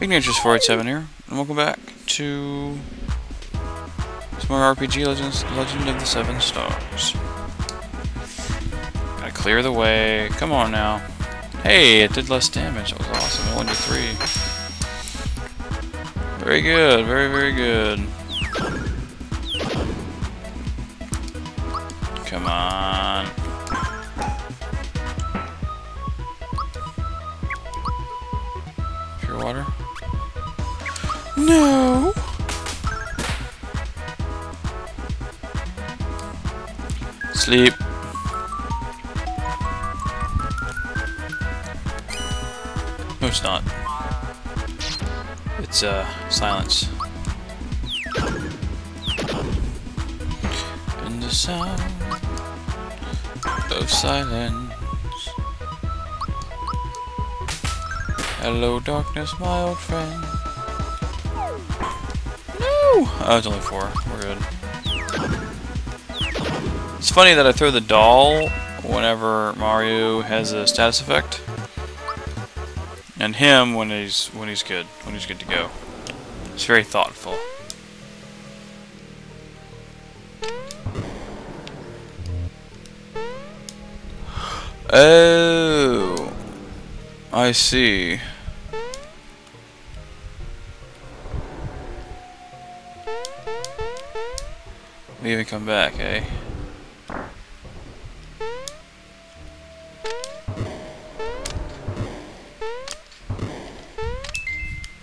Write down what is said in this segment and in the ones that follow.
Ignatius 487 here, and welcome back to some more RPG Legends, Legend of the Seven Stars. Gotta clear the way. Come on now. Hey, it did less damage. That was awesome. It went to three. Very good. Very, very good. Come on. Pure water? No! Sleep. No, it's not. It's, uh, silence. In the sound of silence. Hello, darkness, my old friend. Oh, it's only four. We're good. It's funny that I throw the doll whenever Mario has a status effect, and him when he's when he's good, when he's good to go. It's very thoughtful. Oh, I see. Leave and come back, eh?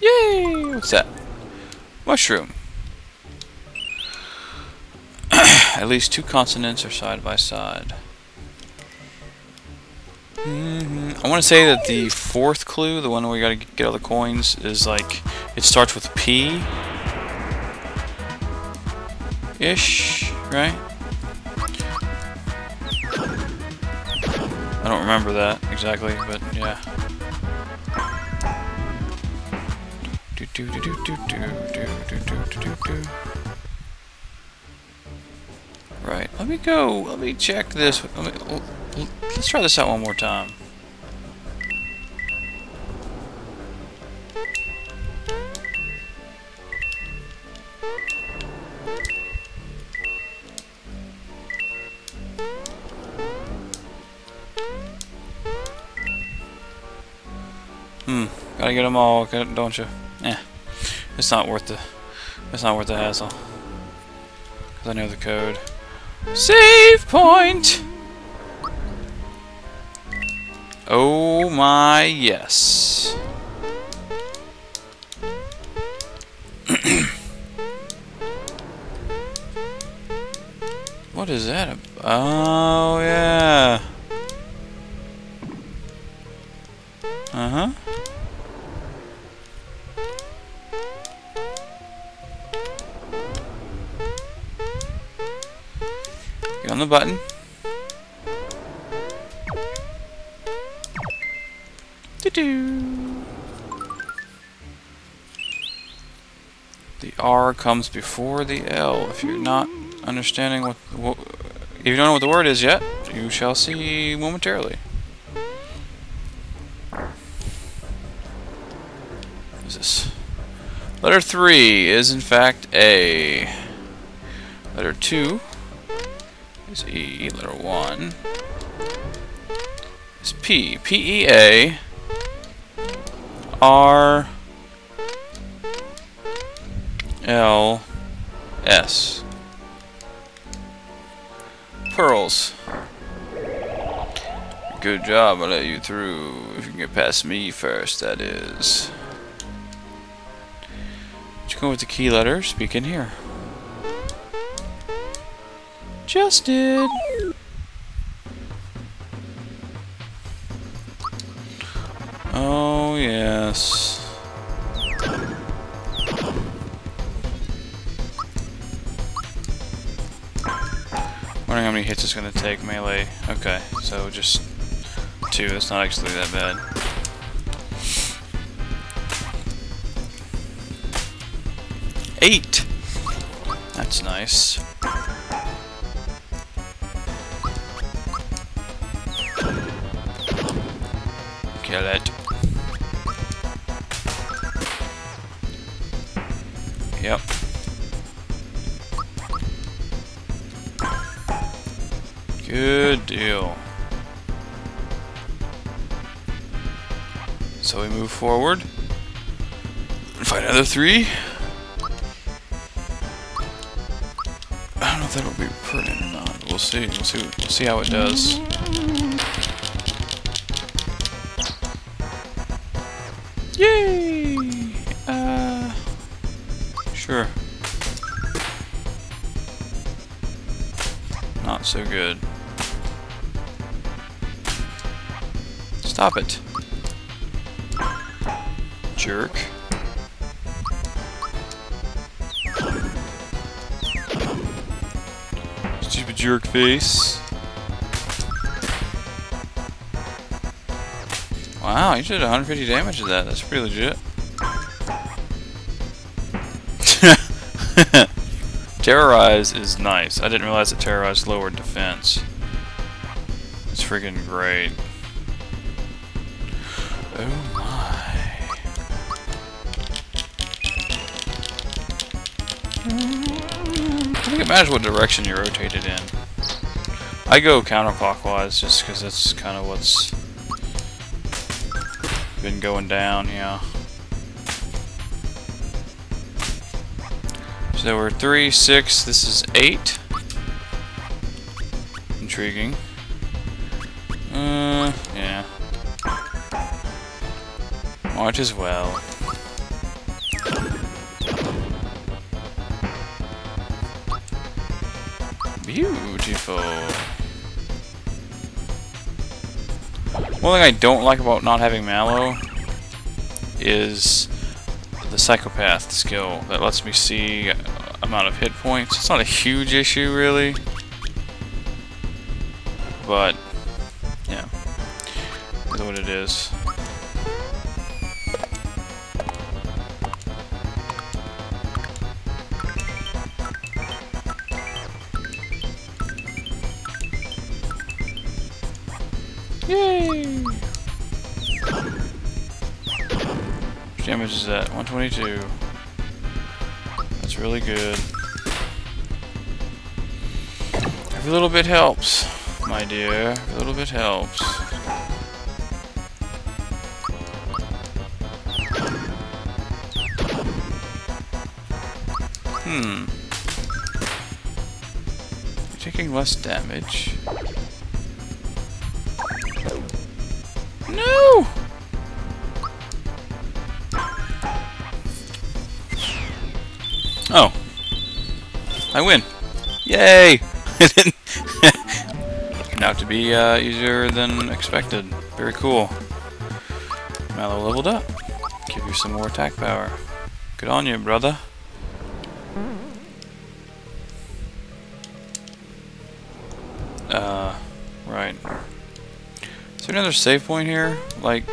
Yay! What's that? Mushroom. At least two consonants are side by side. hmm I want to say that the fourth clue, the one where we gotta get all the coins, is like it starts with P. Ish, right? I don't remember that exactly, but yeah. Do do do do do do do do do do do. Right. Let me go. Let me check this. Let me, let's try this out one more time. Gotta get them all, don't you? Yeah. It's not worth the. It's not worth the hassle. Cause I know the code. Save point. Oh my yes. what is that? Oh yeah. Uh on the button. Doo-doo. The R comes before the L. If you're not understanding what, what if you don't know what the word is yet, you shall see momentarily. What is this? Letter 3 is in fact A. Letter 2 is E. Letter 1 is P. P E A R L S. Pearls. Good job, I let you through. If you can get past me first, that is. Just go with the key letter, speak in here. Just did. Oh, yes. Wondering how many hits it's gonna take melee. Okay, so just two. That's not actually that bad. Eight! That's nice. Good deal. So we move forward. Fight another three. I don't know if that'll be pertinent or not. We'll see. We'll see. We'll see how it does. Yay! Uh, sure. Not so good. Stop it. Jerk. Stupid jerk face. Wow, you did 150 damage to that. That's pretty legit. Terrorize is nice. I didn't realize that Terrorize lowered defense. It's freaking great. Oh my. I think it matters what direction you rotate it in. I go counterclockwise just because that's kind of what's been going down, yeah. So we're three, six, this is eight. Intriguing. Uh, yeah. Might as well. Beautiful. One thing I don't like about not having Mallow is the Psychopath skill that lets me see amount of hit points. It's not a huge issue, really. But, yeah. Is what it is. Damage is that? 122. That's really good. Every little bit helps, my dear. Every little bit helps. Hmm. You're taking less damage. Oh. I win. Yay! Turned out to be uh, easier than expected. Very cool. Mallow leveled up. Give you some more attack power. Good on you, brother. Uh, right. Is there another save point here? Like,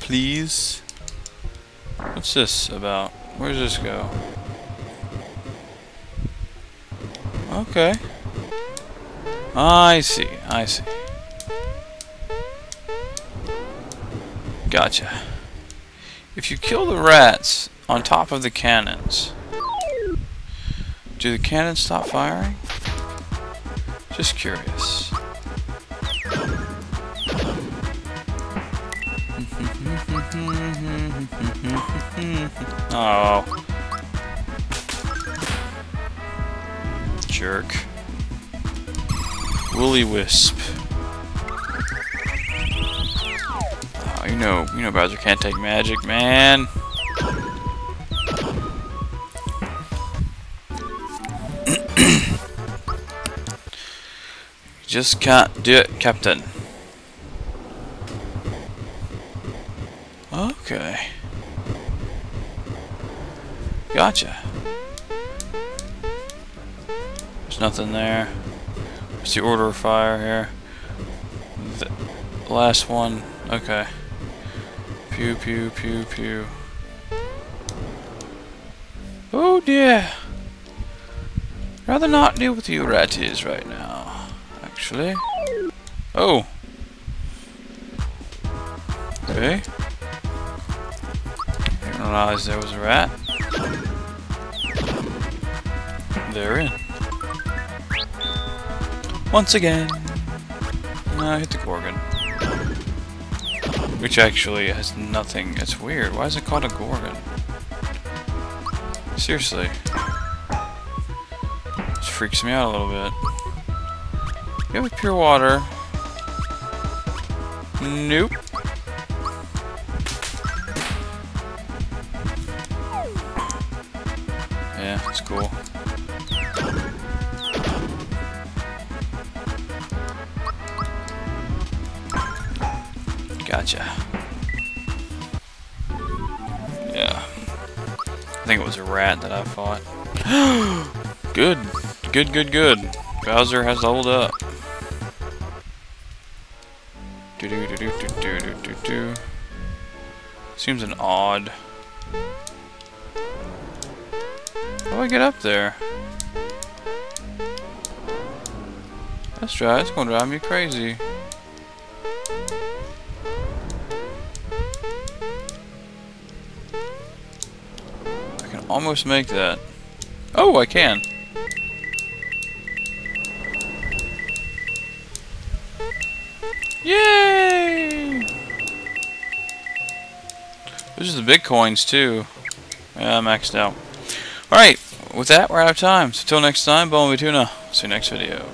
please? What's this about? Where does this go? Okay. I see, I see. Gotcha. If you kill the rats on top of the cannons, do the cannons stop firing? Just curious. Oh. Jerk. Woolly Wisp. Oh, you know, you know Bowser can't take magic, man. Just can't do it, Captain. Okay. Gotcha. There's nothing there. It's the order of fire here? The last one. Okay. Pew, pew, pew, pew. Oh dear. Rather not deal with you ratties right now, actually. Oh. Okay. Didn't realize there was a rat. They're in. Once again. I hit the Gorgon. Which actually has nothing. It's weird. Why is it called a Gorgon? Seriously. This freaks me out a little bit. You have pure water. Nope. Yeah, it's cool. Gotcha. Yeah. I think it was a rat that I fought. good. Good, good, good. Bowser has leveled up. Do do do do do do do do. Seems an odd. How do I get up there? That's try. it's gonna drive me crazy. Almost make that. Oh, I can. Yay! Those are the big coins too. Yeah, maxed out. Alright, with that, we're out of time. So, till next time, Bumblebee Tuna. See you next video.